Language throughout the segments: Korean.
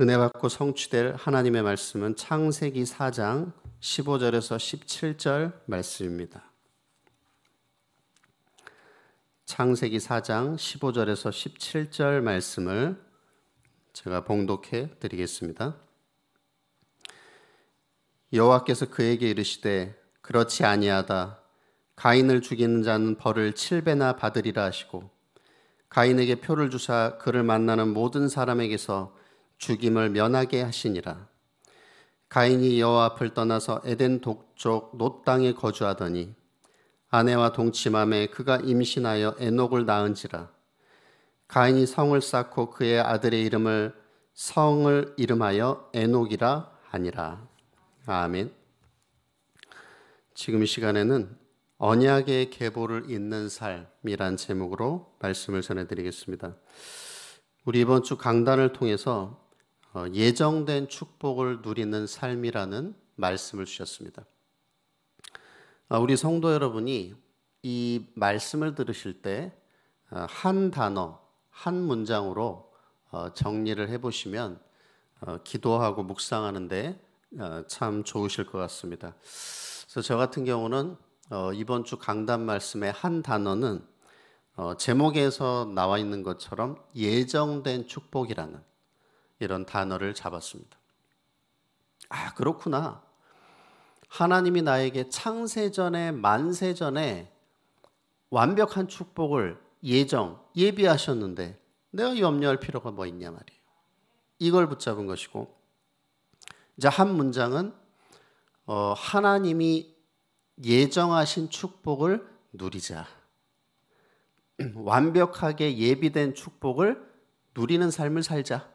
은혜 받고 성취될 하나님의 말씀은 창세기 4장 15절에서 17절 말씀입니다. 창세기 4장 15절에서 17절 말씀을 제가 봉독해 드리겠습니다. 여호와께서 그에게 이르시되 그렇지 아니하다 가인을 죽이는 자는 벌을 7배나 받으리라 하시고 가인에게 표를 주사 그를 만나는 모든 사람에게서 죽임을 면하게 하시니라. 가인이 여호와 앞을 떠나서 에덴 동쪽 놋 땅에 거주하더니 아내와 동침함에 그가 임신하여 에녹을 낳은지라. 가인이 성을 쌓고 그의 아들의 이름을 성을 이름하여 에녹이라 하니라. 아멘. 지금 이 시간에는 언약의 계보를 잇는 삶이란 제목으로 말씀을 전해드리겠습니다. 우리 이번 주 강단을 통해서 어, 예정된 축복을 누리는 삶이라는 말씀을 주셨습니다. 아, 우리 성도 여러분이 이 말씀을 들으실 때한 어, 단어, 한 문장으로 어, 정리를 해보시면 기도하고 묵상하는데 참 좋으실 것 같습니다. 그래서 저 같은 경우는 이번 주 강단 말씀의 한 단어는 제목에서 나와 있는 것처럼 예정된 축복이라는 이런 단어를 잡았습니다. 아, 그렇구나. 하나님이 나에게 창세전에 만세전에 완벽한 축복을 예정, 예비하셨는데 내가 염려할 필요가 뭐 있냐 말이에요. 이걸 붙잡은 것이고 이제 한 문장은 어, 하나님이 예정하신 축복을 누리자. 완벽하게 예비된 축복을 누리는 삶을 살자.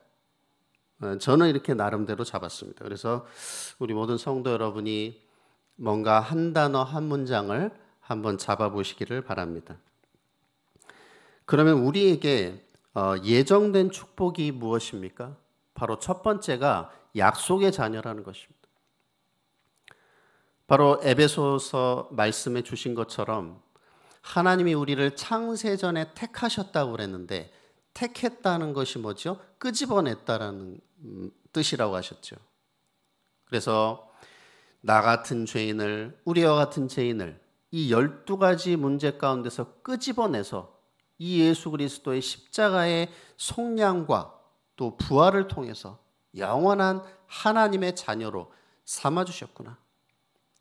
어, 저는 이렇게 나름대로 잡았습니다. 그래서 우리 모든 성도 여러분이 뭔가 한 단어 한 문장을 한번 잡아보시기를 바랍니다. 그러면 우리에게 어, 예정된 축복이 무엇입니까? 바로 첫 번째가 약속의 자녀라는 것입니다. 바로 에베소서 말씀해 주신 것처럼 하나님이 우리를 창세전에 택하셨다고 그랬는데 택했다는 것이 뭐죠? 끄집어냈다라는 음, 뜻이라고 하셨죠. 그래서 나 같은 죄인을 우리와 같은 죄인을 이 열두 가지 문제 가운데서 끄집어내서 이 예수 그리스도의 십자가의 속량과 또 부활을 통해서 영원한 하나님의 자녀로 삼아 주셨구나.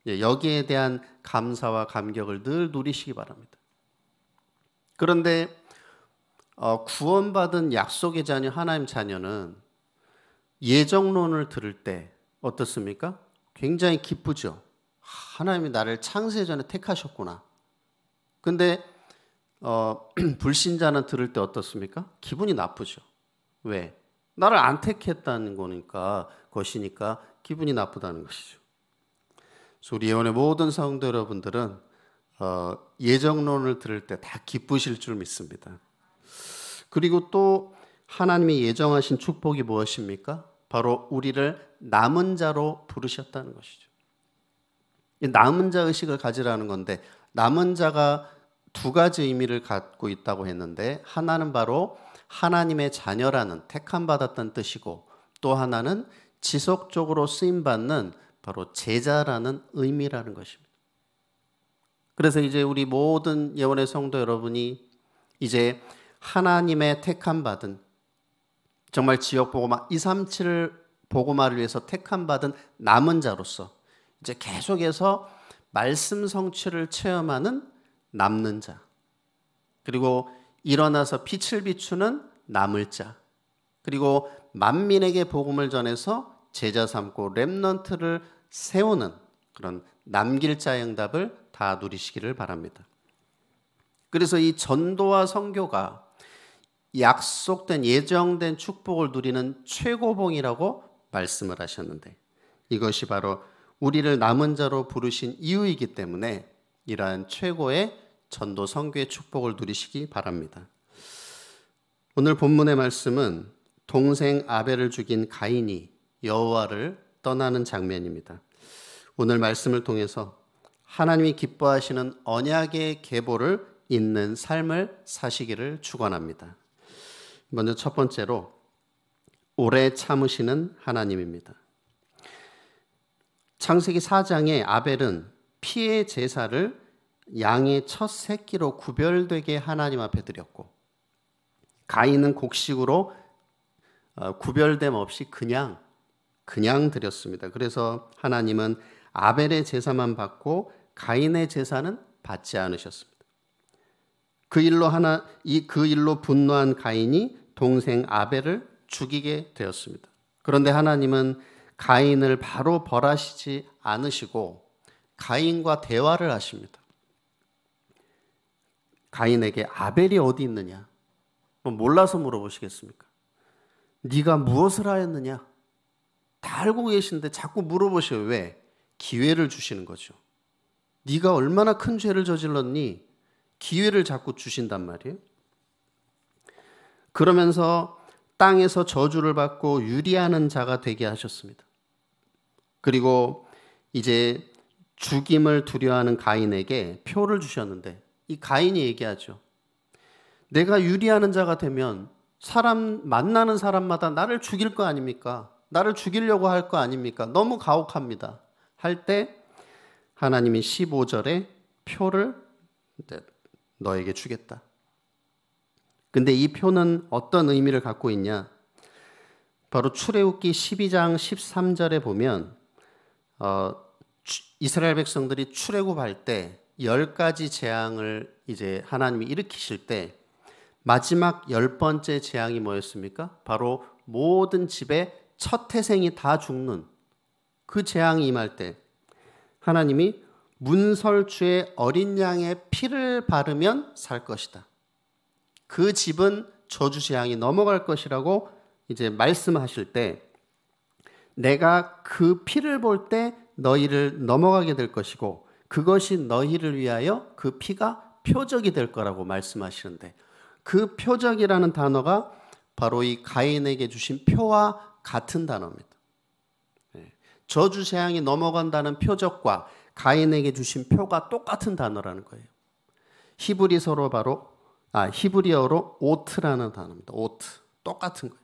예, 여기에 대한 감사와 감격을 늘 누리시기 바랍니다. 그런데 어, 구원받은 약속의 자녀 하나님 자녀는 예정론을 들을 때 어떻습니까? 굉장히 기쁘죠. 하나님이 나를 창세 전에 택하셨구나. 근데 어, 불신자는 들을 때 어떻습니까? 기분이 나쁘죠. 왜? 나를 안 택했다는 거니까 것이니까 기분이 나쁘다는 것이죠. 우리 예원의 모든 성도 여러분들은 어, 예정론을 들을 때 다 기쁘실 줄 믿습니다. 그리고 또 하나님이 예정하신 축복이 무엇입니까? 바로 우리를 남은 자로 부르셨다는 것이죠. 남은 자 의식을 가지라는 건데 남은 자가 두 가지 의미를 갖고 있다고 했는데 하나는 바로 하나님의 자녀라는 택함 받았다는 뜻이고 또 하나는 지속적으로 쓰임 받는 바로 제자라는 의미라는 것입니다. 그래서 이제 우리 모든 예원의 성도 여러분이 이제 하나님의 택함 받은 정말 지역 보고마 237 보고마를 위해서 택함 받은 남은 자로서 이제 계속해서 말씀 성취를 체험하는 남는 자. 그리고 일어나서 빛을 비추는 남을 자. 그리고 만민에게 복음을 전해서 제자 삼고 렘넌트를 세우는 그런 남길 자 응답을 다 누리시기를 바랍니다. 그래서 이 전도와 선교가 약속된 예정된 축복을 누리는 최고봉이라고 말씀을 하셨는데 이것이 바로 우리를 남은 자로 부르신 이유이기 때문에 이러한 최고의 전도 선교의 축복을 누리시기 바랍니다. 오늘 본문의 말씀은 동생 아벨을 죽인 가인이 여호와를 떠나는 장면입니다. 오늘 말씀을 통해서 하나님이 기뻐하시는 언약의 계보를 잇는 삶을 사시기를 축원합니다. 먼저 첫 번째로 오래 참으시는 하나님입니다. 창세기 4장에 아벨은 피의 제사를 양의 첫 새끼로 구별되게 하나님 앞에 드렸고 가인은 곡식으로 어, 구별됨 없이 그냥 그냥 드렸습니다. 그래서 하나님은 아벨의 제사만 받고 가인의 제사는 받지 않으셨습니다. 그 일로 하나 이 그 일로 분노한 가인이 동생 아벨을 죽이게 되었습니다. 그런데 하나님은 가인을 바로 벌하시지 않으시고 가인과 대화를 하십니다. 가인에게 아벨이 어디 있느냐? 뭐 몰라서 물어보시겠습니까? 네가 무엇을 하였느냐? 다 알고 계신데 자꾸 물어보셔요. 왜? 기회를 주시는 거죠. 네가 얼마나 큰 죄를 저질렀니? 기회를 자꾸 주신단 말이에요. 그러면서 땅에서 저주를 받고 유리하는 자가 되게 하셨습니다. 그리고 이제 죽임을 두려워하는 가인에게 표를 주셨는데 이 가인이 얘기하죠. 내가 유리하는 자가 되면 사람 만나는 사람마다 나를 죽일 거 아닙니까? 나를 죽이려고 할 거 아닙니까? 너무 가혹합니다. 할 때 하나님이 15절에 표를 너에게 주겠다. 근데 이 표는 어떤 의미를 갖고 있냐? 바로 출애굽기 12장 13절에 보면 어, 이스라엘 백성들이 출애굽할 때 열 가지 재앙을 이제 하나님이 일으키실 때 마지막 열 번째 재앙이 뭐였습니까? 바로 모든 집에 첫 태생이 다 죽는 그 재앙이 임할 때 하나님이 문설주의 어린 양의 피를 바르면 살 것이다. 그 집은 저주 재앙이 넘어갈 것이라고 이제 말씀하실 때 내가 그 피를 볼 때 너희를 넘어가게 될 것이고 그것이 너희를 위하여 그 피가 표적이 될 거라고 말씀하시는데 그 표적이라는 단어가 바로 이 가인에게 주신 표와 같은 단어입니다. 네. 저주 재앙이 넘어간다는 표적과 가인에게 주신 표가 똑같은 단어라는 거예요. 히브리서로 바로 아 히브리어로 אות라는 단어입니다. אות 똑같은 거예요.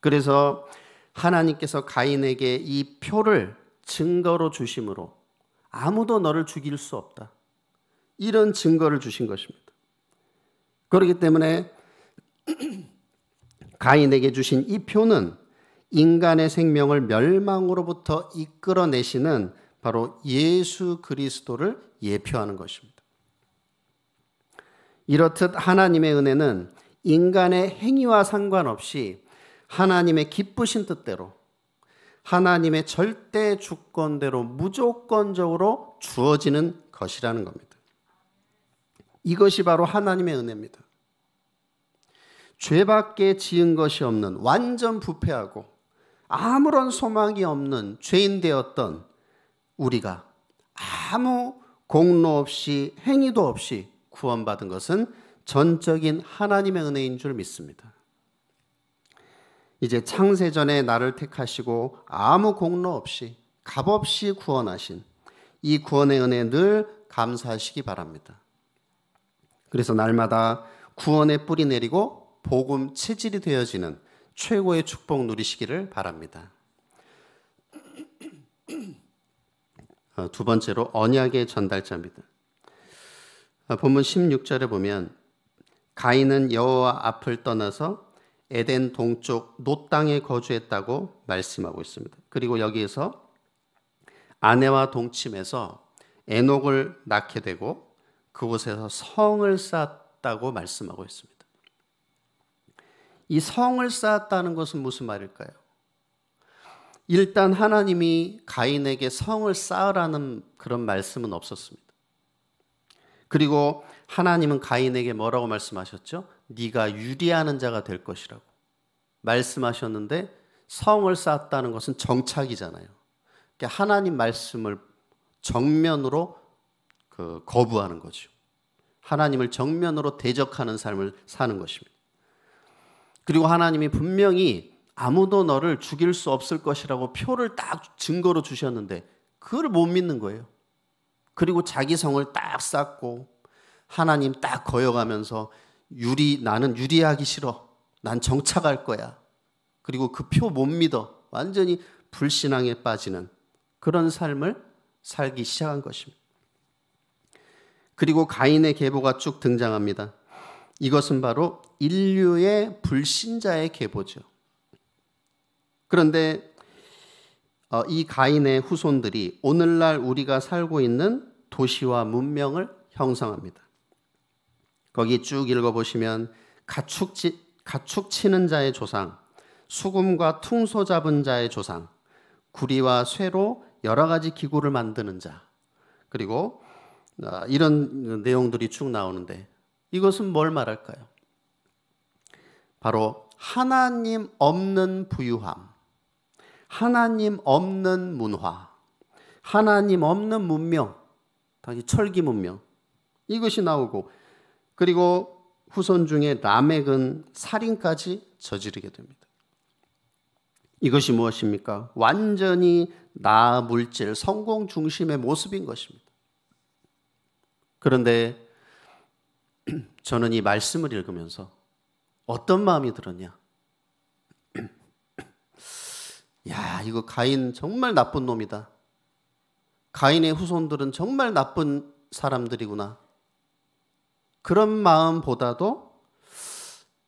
그래서 하나님께서 가인에게 이 표를 증거로 주심으로 아무도 너를 죽일 수 없다. 이런 증거를 주신 것입니다. 그렇기 때문에 가인에게 주신 이 표는 인간의 생명을 멸망으로부터 이끌어내시는 바로 예수 그리스도를 예표하는 것입니다. 이렇듯 하나님의 은혜는 인간의 행위와 상관없이 하나님의 기쁘신 뜻대로 하나님의 절대 주권대로 무조건적으로 주어지는 것이라는 겁니다. 이것이 바로 하나님의 은혜입니다. 죄밖에 지은 것이 없는 완전 부패하고 아무런 소망이 없는 죄인 되었던 우리가 아무 공로 없이 행위도 없이 구원받은 것은 전적인 하나님의 은혜인 줄 믿습니다. 이제 창세전에 나를 택하시고 아무 공로 없이 값없이 구원하신 이 구원의 은혜 늘 감사하시기 바랍니다. 그래서 날마다 구원의 뿌리 내리고 복음 체질이 되어지는 최고의 축복 누리시기를 바랍니다. 어, 두 번째로 언약의 전달자입니다. 어, 본문 16절에 보면 가인은 여호와 앞을 떠나서 에덴 동쪽 노 땅에 거주했다고 말씀하고 있습니다. 그리고 여기에서 아내와 동침해서 에녹을 낳게 되고 그곳에서 성을 쌓았다고 말씀하고 있습니다. 이 성을 쌓았다는 것은 무슨 말일까요? 일단 하나님이 가인에게 성을 쌓으라는 그런 말씀은 없었습니다. 그리고 하나님은 가인에게 뭐라고 말씀하셨죠? 네가 유리하는 자가 될 것이라고 말씀하셨는데 성을 쌓았다는 것은 정착이잖아요. 그러니까 하나님 말씀을 정면으로 그 거부하는 거죠. 하나님을 정면으로 대적하는 삶을 사는 것입니다. 그리고 하나님이 분명히 아무도 너를 죽일 수 없을 것이라고 표를 딱 증거로 주셨는데 그걸 못 믿는 거예요. 그리고 자기 성을 딱 쌓고 하나님 딱 거여가면서 유리 나는 유리하기 싫어. 난 정착할 거야. 그리고 그 표 못 믿어 완전히 불신앙에 빠지는 그런 삶을 살기 시작한 것입니다. 그리고 가인의 계보가 쭉 등장합니다. 이것은 바로 인류의 불신자의 계보죠. 그런데 어, 이 가인의 후손들이 오늘날 우리가 살고 있는 도시와 문명을 형성합니다. 거기 쭉 읽어보시면 가축, 가축 치는 자의 조상, 수금과 퉁소 잡은 자의 조상, 구리와 쇠로 여러 가지 기구를 만드는 자, 그리고 아, 이런 내용들이 쭉 나오는데 이것은 뭘 말할까요? 바로 하나님 없는 부유함, 하나님 없는 문화, 하나님 없는 문명, 당시 철기 문명 이것이 나오고 그리고 후손 중에 라멕은 살인까지 저지르게 됩니다. 이것이 무엇입니까? 완전히 나 물질 성공 중심의 모습인 것입니다. 그런데 저는 이 말씀을 읽으면서 어떤 마음이 들었냐? 야, 이거 가인 정말 나쁜 놈이다. 가인의 후손들은 정말 나쁜 사람들이구나. 그런 마음보다도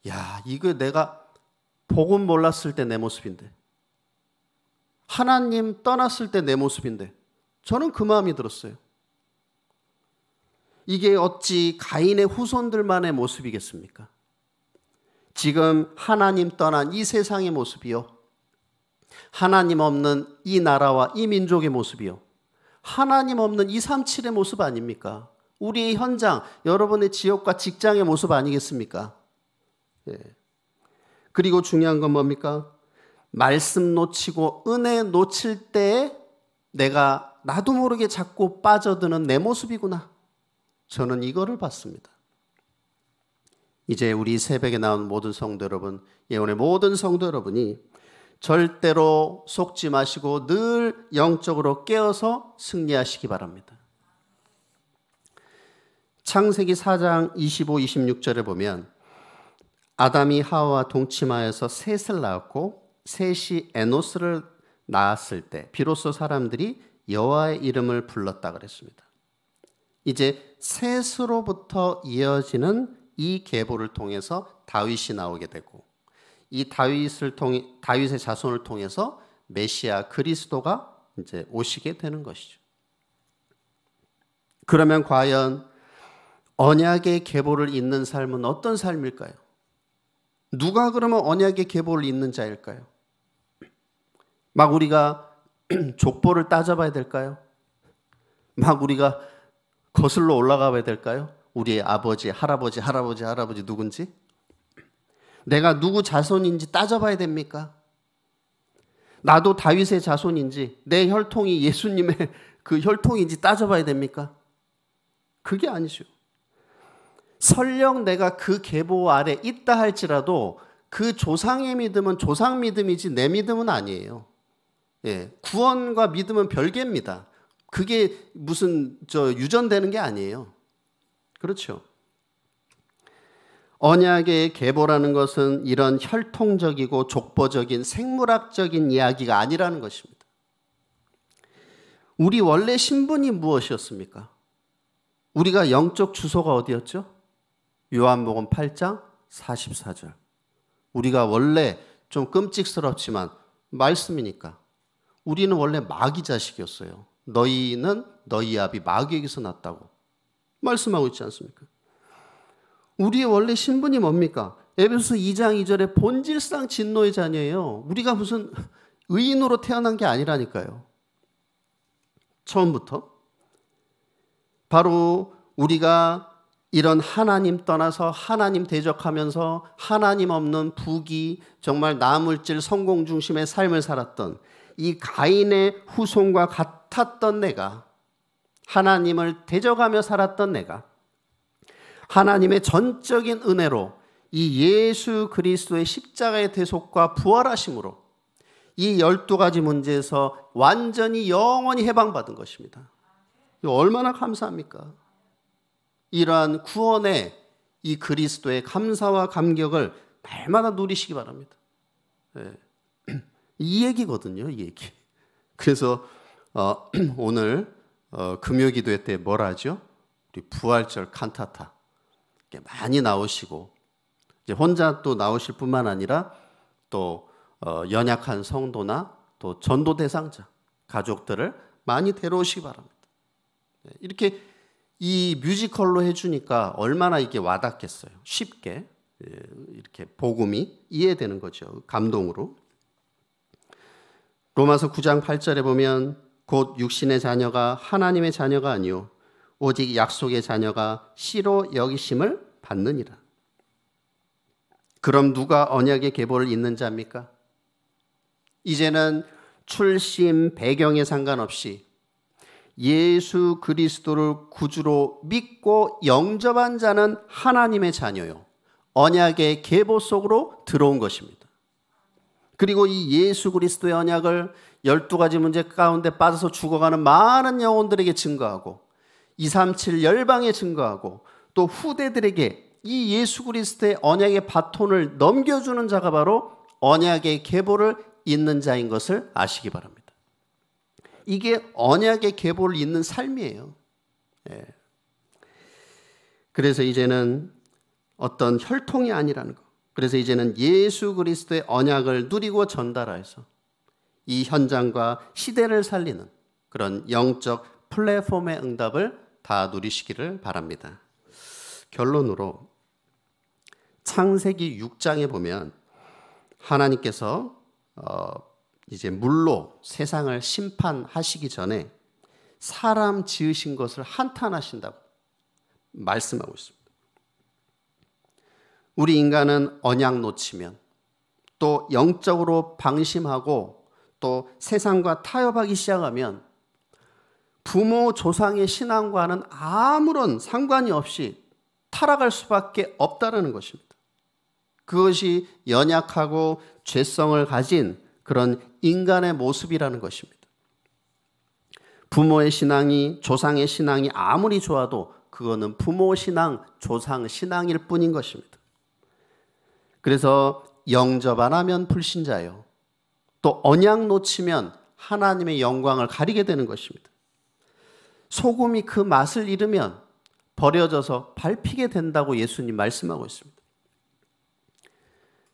야, 이거 내가 복음 몰랐을 때 내 모습인데. 하나님 떠났을 때 내 모습인데. 저는 그 마음이 들었어요. 이게 어찌 가인의 후손들만의 모습이겠습니까? 지금 하나님 떠난 이 세상의 모습이요. 하나님 없는 이 나라와 이 민족의 모습이요. 하나님 없는 237의 모습 아닙니까? 우리의 현장, 여러분의 지역과 직장의 모습 아니겠습니까? 예. 그리고 중요한 건 뭡니까? 말씀 놓치고 은혜 놓칠 때 내가 나도 모르게 자꾸 빠져드는 내 모습이구나. 저는 이거를 봤습니다. 이제 우리 새벽에 나온 모든 성도 여러분, 예언의 모든 성도 여러분이 절대로 속지 마시고 늘 영적으로 깨어서 승리하시기 바랍니다. 창세기 4장 25, 26절에 보면 아담이 하와와 동침하여서 셋을 낳았고 셋이 에노스를 낳았을 때 비로소 사람들이 여호와의 이름을 불렀다 그랬습니다. 이제 셋으로부터 이어지는 이 계보를 통해서 다윗이 나오게 되고 이 다윗을 통해 다윗의 자손을 통해서 메시아 그리스도가 이제 오시게 되는 것이죠. 그러면 과연 언약의 계보를 잇는 삶은 어떤 삶일까요? 누가 그러면 언약의 계보를 잇는 자일까요? 막 우리가 족보를 따져봐야 될까요? 막 우리가 거슬러 올라가 봐야 될까요? 우리의 아버지, 할아버지, 할아버지, 할아버지 누군지? 내가 누구 자손인지 따져봐야 됩니까? 나도 다윗의 자손인지, 내 혈통이 예수님의 그 혈통인지 따져봐야 됩니까? 그게 아니죠. 설령 내가 그 계보 아래 있다 할지라도 그 조상의 믿음은 조상 믿음이지 내 믿음은 아니에요. 예, 구원과 믿음은 별개입니다. 그게 무슨 저 유전되는 게 아니에요. 그렇죠. 언약의 계보라는 것은 이런 혈통적이고 족보적인 생물학적인 이야기가 아니라는 것입니다. 우리 원래 신분이 무엇이었습니까? 우리가 영적 주소가 어디였죠? 요한복음 8장 44절. 우리가 원래 좀 끔찍스럽지만 말씀이니까 우리는 원래 마귀 자식이었어요. 너희는 너희 아비 마귀에게서 났다고 말씀하고 있지 않습니까? 우리의 원래 신분이 뭡니까? 에베소 2장 2절에 본질상 진노의 자녀예요. 우리가 무슨 의인으로 태어난 게 아니라니까요. 처음부터 바로 우리가 이런 하나님 떠나서 하나님 대적하면서 하나님 없는 부귀 정말 나물질 성공 중심의 삶을 살았던 이 가인의 후손과 같았던 내가 하나님을 대적하며 살았던 내가 하나님의 전적인 은혜로 이 예수 그리스도의 십자가의 대속과 부활하심으로 이 열두 가지 문제에서 완전히 영원히 해방받은 것입니다. 얼마나 감사합니까? 이러한 구원의 이 그리스도의 감사와 감격을 날마다 누리시기 바랍니다. 예. 이 얘기거든요, 이 얘기. 그래서 어, 오늘 어, 금요 기도회 때 뭐라 하죠? 우리 부활절 칸타타 많이 나오시고 이제 혼자 또 나오실 뿐만 아니라 또 어, 연약한 성도나 또 전도 대상자 가족들을 많이 데려오시기 바랍니다. 네, 이렇게 이 뮤지컬로 해주니까 얼마나 이게 와닿겠어요. 쉽게 예, 이렇게 복음이 이해되는 거죠. 감동으로. 로마서 9장 8절에 보면 곧 육신의 자녀가 하나님의 자녀가 아니요 오직 약속의 자녀가 씨로 여기심을 받느니라. 그럼 누가 언약의 계보를 잇는 자입니까? 이제는 출신 배경에 상관없이 예수 그리스도를 구주로 믿고 영접한 자는 하나님의 자녀요. 언약의 계보 속으로 들어온 것입니다. 그리고 이 예수 그리스도의 언약을 12가지 문제 가운데 빠져서 죽어가는 많은 영혼들에게 증거하고 237 열방에 증거하고 또 후대들에게 이 예수 그리스도의 언약의 바톤을 넘겨주는 자가 바로 언약의 계보를 잇는 자인 것을 아시기 바랍니다. 이게 언약의 계보를 잇는 삶이에요. 예. 그래서 이제는 어떤 혈통이 아니라는 거. 그래서 이제는 예수 그리스도의 언약을 누리고 전달해서 이 현장과 시대를 살리는 그런 영적 플랫폼의 응답을 다 누리시기를 바랍니다. 결론으로 창세기 6장에 보면 하나님께서 어 이제 물로 세상을 심판하시기 전에 사람 지으신 것을 한탄하신다고 말씀하고 있습니다. 우리 인간은 언약 놓치면 또 영적으로 방심하고 또 세상과 타협하기 시작하면 부모 조상의 신앙과는 아무런 상관이 없이 타락할 수밖에 없다는 것입니다. 그것이 연약하고 죄성을 가진 그런 인간의 모습이라는 것입니다. 부모의 신앙이 조상의 신앙이 아무리 좋아도 그거는 부모 신앙, 조상 신앙일 뿐인 것입니다. 그래서 영접 안 하면 불신자요. 또 언약 놓치면 하나님의 영광을 가리게 되는 것입니다. 소금이 그 맛을 잃으면 버려져서 밟히게 된다고 예수님 말씀하고 있습니다.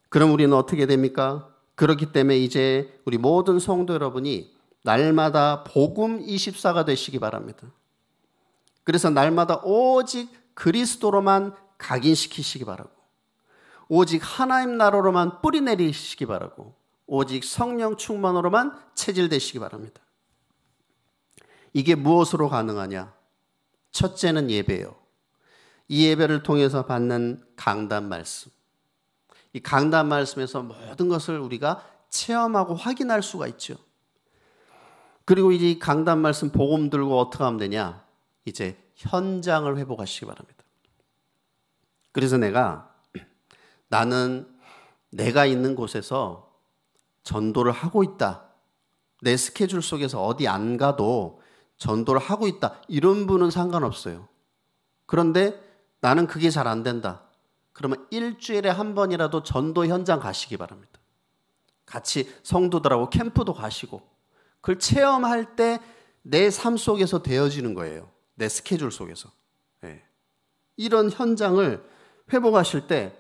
그럼 우리는 어떻게 됩니까? 그렇기 때문에 이제 우리 모든 성도 여러분이 날마다 복음 24가 되시기 바랍니다. 그래서 날마다 오직 그리스도로만 각인시키시기 바라고, 오직 하나님 나라로만 뿌리 내리시기 바라고, 오직 성령 충만으로만 체질되시기 바랍니다. 이게 무엇으로 가능하냐? 첫째는 예배요. 이 예배를 통해서 받는 강단 말씀. 이 강단 말씀에서 모든 것을 우리가 체험하고 확인할 수가 있죠. 그리고 이제 강단 말씀 복음 들고 어떻게 하면 되냐? 이제 현장을 회복하시기 바랍니다. 그래서 내가 나는 내가 있는 곳에서 전도를 하고 있다. 내 스케줄 속에서 어디 안 가도 전도를 하고 있다. 이런 분은 상관없어요. 그런데 나는 그게 잘 안 된다. 그러면 일주일에 한 번이라도 전도 현장 가시기 바랍니다. 같이 성도들하고 캠프도 가시고 그걸 체험할 때 내 삶 속에서 되어지는 거예요. 내 스케줄 속에서. 네. 이런 현장을 회복하실 때,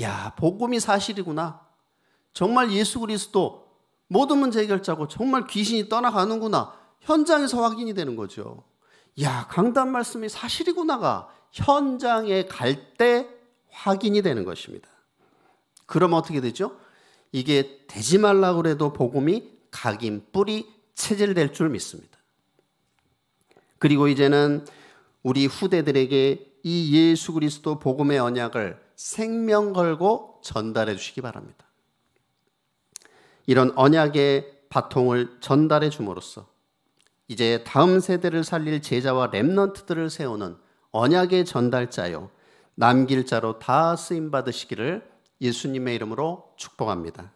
야, 복음이 사실이구나. 정말 예수 그리스도 모든 문제 해결자고 정말 귀신이 떠나가는구나. 현장에서 확인이 되는 거죠. 야, 강단 말씀이 사실이구나가 현장에 갈 때 확인이 되는 것입니다. 그럼 어떻게 되죠? 이게 되지 말라고 그래도 복음이 각인 뿌리 체질될 줄 믿습니다. 그리고 이제는 우리 후대들에게 이 예수 그리스도 복음의 언약을 생명 걸고 전달해 주시기 바랍니다. 이런 언약의 바통을 전달해 줌으로써 이제 다음 세대를 살릴 제자와 렘넌트들을 세우는 언약의 전달자요 남길 자로 다 쓰임 받으시기를 예수님의 이름으로 축복합니다.